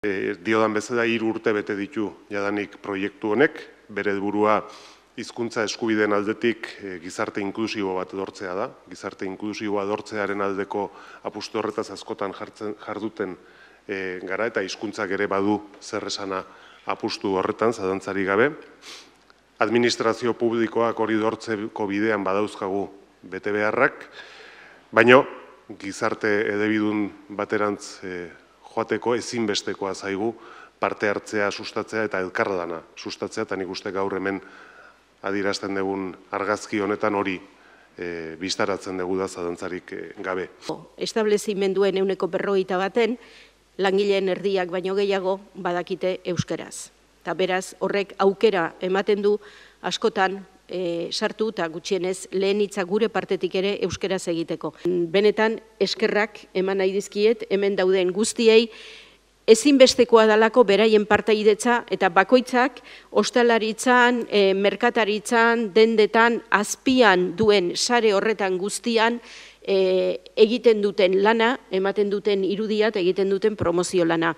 E, diodan bezala hiru urte bete ditu jadanik proiektu honek, bere helburua hizkuntza eskubideen aldetik e, gizarte inklusibo bat dortzea da. Gizarte inklusiboa dortzearen aldeko apustu horretaz askotan jartzen jarduten e, gara eta hizkuntzak ere badu zer esana apustu horretan zadantzari gabe. Administrazio publikoak hori dortzeko bidean badauzkagu bete beharrak, baino gizarte edebidun baterantz e, joateko ezinbestekoa zaigu parte hartzea sustatzea eta elkarladana sustatzea eta nik uste gaur hemen adierazten dugun argazki honetan hori e, biztaratzen dugu da zadantzarik e, gabe. Establezimenduen euneko berroita baten, langileen erdiak baino gehiago badakite euskeraz. Eta beraz horrek aukera ematen du askotan e, sartu eta gutxienez lehen hitza gure partetik ere euskeraz egiteko. Benetan eskerrak eman nahi dizkiet hemen dauden guztiei ezinbestekoa dalako beraien partaidetza eta bakoitzak ostalaritzan, e, merkataritzan, dendetan, azpian duen sare horretan guztian e, egiten duten lana, ematen duten irudiat, egiten duten promozio lana.